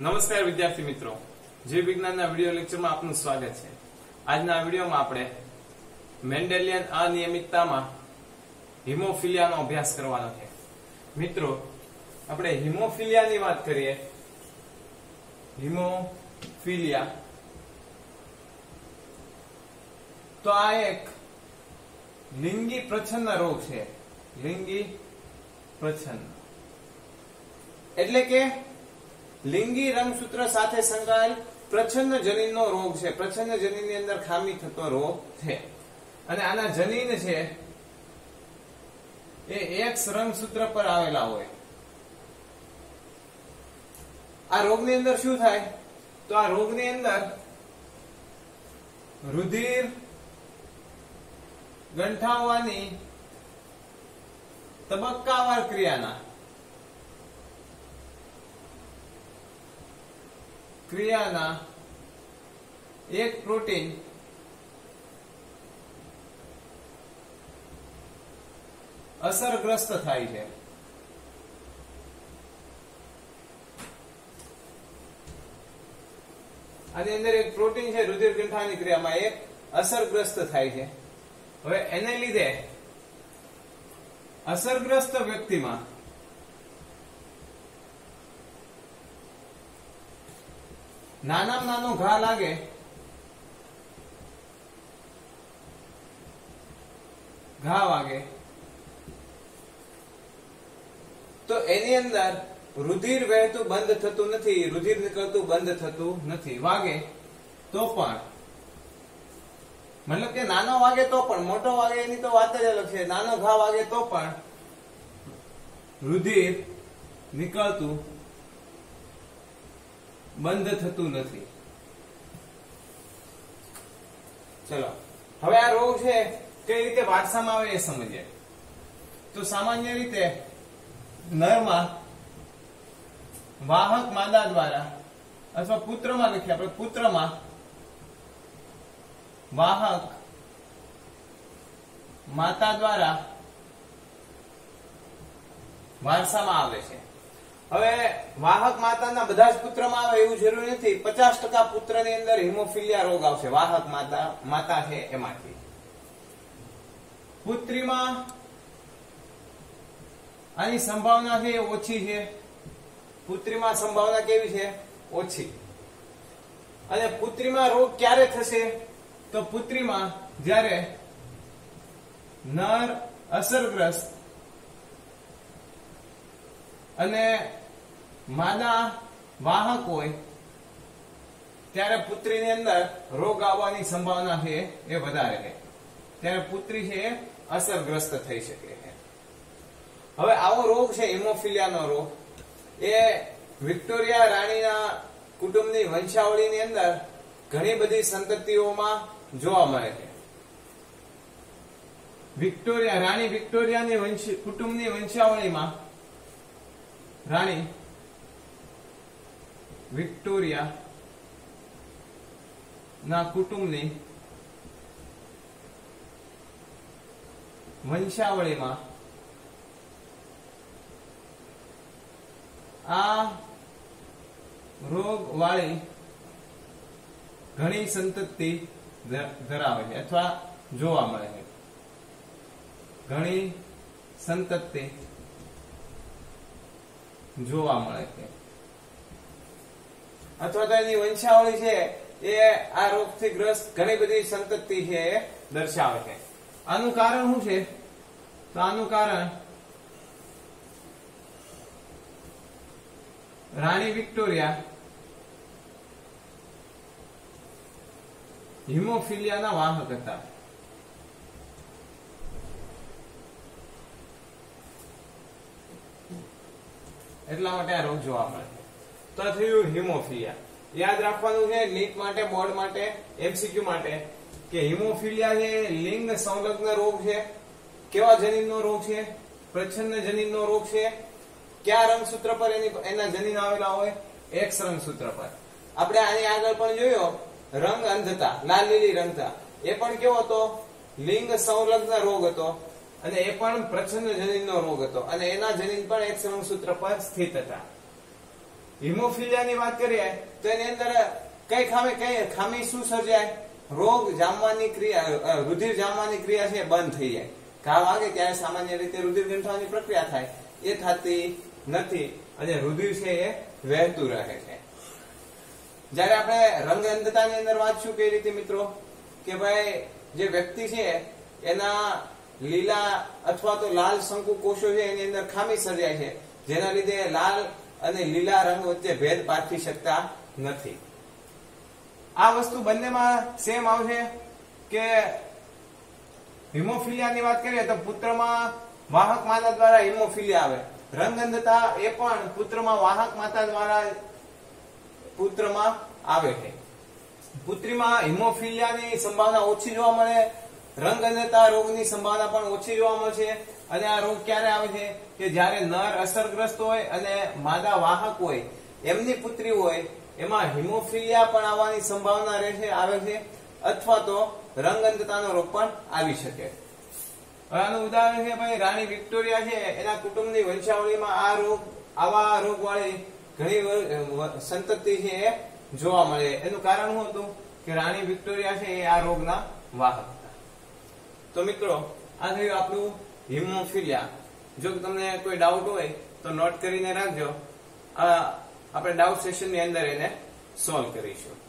નમસ્કાર વિદ્યાર્થી મિત્રો. જીવ વિજ્ઞાનના વીડિયો લેક્ચરમાં આપનું સ્વાગત છે. આજના વિડીયોમાં આપણે મેન્ડેલિયન અનિયમિતતામાં હિમોફિલિયાનો અભ્યાસ કરવાનો છે. મિત્રો, આપણે હિમોફિલિયાની વાત કરીએ. હિમોફિલિયા. તો આ એક લિંગી પ્રછન્ન રોગ છે. લિંગી પ્રછન્ન. એટલે કે લિંગી રંગસૂત્ર સાથે સંકળાયેલ પ્રચ્છન્ન જનીનનો રોગ છે. પ્રચ્છન્ન જનીનની અંદર ખામી થતો રોગ છે. અને આના જનીન છે એ એક્સ રંગસૂત્ર પર આવેલા હોય. આ રોગની અંદર શું થાય? તો આ રોગની અંદર રુધિર ગંઠાવવાની તબક્કાવાર ક્રિયાના ક્રિયાના એક પ્રોટીન અસરગ્રસ્ત થાય છે. આની અંદર એક પ્રોટીન છે રુધિર ગ્રંથાની ક્રિયામાં એક અસરગ્રસ્ત થાય છે. હવે એને લીધે અસરગ્રસ્ત વ્યક્તિમાં નાનામાં નાનો ઘા લાગે. ઘા વાગે. તો એની અંદર રુધિર વહેતું બંધ થતું નથી, રુધિર નીકળતું બંધ થતું નથી. વાગે તો પણ. મતલબ કે નાનો વાગે તો પણ, મોટો વાગે એની તો વાત જ અલગ છે. નાનો ઘા વાગે તો પણ રુધિર નીકળતું બંધ થતું નથી. ચલો. હવે આ રોગ છે, કઈ રીતે વારસામાં આવે એ સમજીએ. તો સામાન્ય રીતે નરમાં વાહક માદા દ્વારા અથવા પુત્રમાં લખીએ આપણે પુત્રમાં વાહક માતા દ્વારા વારસામાં આવે છે. હવે વાહક માતાના બધા જ પુત્રમાં આવે એવું જરૂરી નથી. પચાસ ટકા પુત્રની અંદર હિમોફિલિયા રોગ આવશે. વાહક માતા માતા છે એમાંથી. પુત્રીમાં આની સંભાવના છે, ઓછી છે. પુત્રીમાં સંભાવના કેવી છે? ઓછી. અને પુત્રીમાં રોગ ક્યારે થશે? તો પુત્રીમાં જ્યારે નર અસરગ્રસ્ત અને માદા વાહક હોય ત્યારે પુત્રીની અંદર રોગ આવવાની સંભાવના છે એ વધારે છે. ત્યારે પુત્રી છે એ અસરગ્રસ્ત થઈ શકે છે. હવે આવો રોગ છે, હિમોફિલિયાનો રોગ. એ વિક્ટોરિયા રાણીના કુટુંબની વંશાવળીની અંદર ઘણી બધી સંતતિઓમાં જોવા મળે છે. વિક્ટોરિયા, રાણી વિક્ટોરિયાની વંશ, કુટુંબની વંશાવળીમાં રાણી, વિક્ટોરિયા ના કુટુંબની વંશાવળીમાં આ રોગ વાળી ઘણી સંતતિ ધરાવે છે અથવા જોવા મળે છે. ઘણી સંતતિ જોવા મળે છે. અથવા તો એની વંશાવળી છે, એ આ રોગથી ગ્રસ્ત ઘણી બધી સંતતિ છે એ દર્શાવે છે. આનું કારણ શું છે? તો આનું કારણ રાણી વિક્ટોરિયા હિમોફિલિયાના વાહક હતા. એટલા માટે આ રોગ જોવા મળે તો થયું હિમોફિલિયા. યાદ રાખવાનું છે નીટ માટે, બોર્ડ માટે એમસીક્યુ માટે કે હિમોફિલિયા છે, લિંગ સંલગ્ન રોગ છે, કેવા જનીનનો રોગ છે, પ્રચ્છન્ન જનીનનો રોગ છે, કયા રંગસૂત્ર પર એની, એના જનીન આવેલા હોય એક્સ રંગસૂત્ર પર. આપણે આની આગળ પણ જોયો, રંગ અંધતા, લાલ લીલી રંગતા. એ પણ કેવો હતો? લિંગ સંલગ્ન રોગ હતો. અને એ પણ પ્રચ્છન્ન જનીનનો રોગ હતો. અને એના જનીન પણ એક રંગસૂત્ર પર સ્થિત હતા. હિમોફિલિયાની વાત કરીએ, તો એની અંદર કઈ ખામી કઈ ખામી શું સર્જાય? રોગ જામવાની ક્રિયા રુધિર જામવાની ક્રિયા છે બંધ થઈ જાય. ઘા વાગે ત્યારે સામાન્ય રીતે રુધિર ગંઠવાની પ્રક્રિયા થાય. એ થતી નથી અને રુધિર છે એ વહેતું રહે છે. જ્યારે આપણે રંગ અંધતાની અંદર વાંચશું કઈ રીતે મિત્રો? કે ભાઈ, જે વ્યક્તિ છે, એના લીલા અથવા તો લાલ શંકુ કોષો છે, એની અંદર ખામી સર્જાય છે, જેના લીધે લાલ અને લીલા રંગ વચ્ચે ભેદ પાઠવી શકતા નથી. આ વસ્તુ બંનેમાં સેમ આવશે કે હિમોફિલિયાની વાત કરીએ તો પુત્રમાં વાહક માતા દ્વારા હિમોફિલિયા આવે. રંગ અંધતા એ પણ પુત્રમાં વાહક માતા દ્વારા પુત્રમાં આવે છે. પુત્રીમાં હિમોફિલિયાની સંભાવના ઓછી જોવા મળે રંગ અંધતા રોગની સંભાવના પણ ઓછી જોવા મળશે અને આ રોગ ક્યારે આવે છે? કે જ્યારે નર અસરગ્રસ્ત હોય અને માદા વાહક હોય, એમની પુત્રી હોય, એમાં હિમોફિલિયા પણ આવવાની સંભાવના રહેશે આવે છે. અથવા તો રંગ અંધતાનો રોગ પણ આવી શકે. આનું ઉદાહરણ છે ભાઈ, રાણી વિક્ટોરિયા છે. એના કુટુંબની વંશાવળીમાં આ રોગ, આવા રોગવાળી ઘણી સંતતિ છે, એ જોવા મળે. એનું કારણ શું હતું? કે રાણી વિક્ટોરિયા છે એ આ રોગના વાહક તો મિત્રો, આ થયું આપણું હિમોફિલિયા. જો તમને કોઈ ડાઉટ હોય, તો નોટ કરીને રાખજો. આપણે ડાઉટ સેશનની અંદર એને સોલ્વ કરીશું.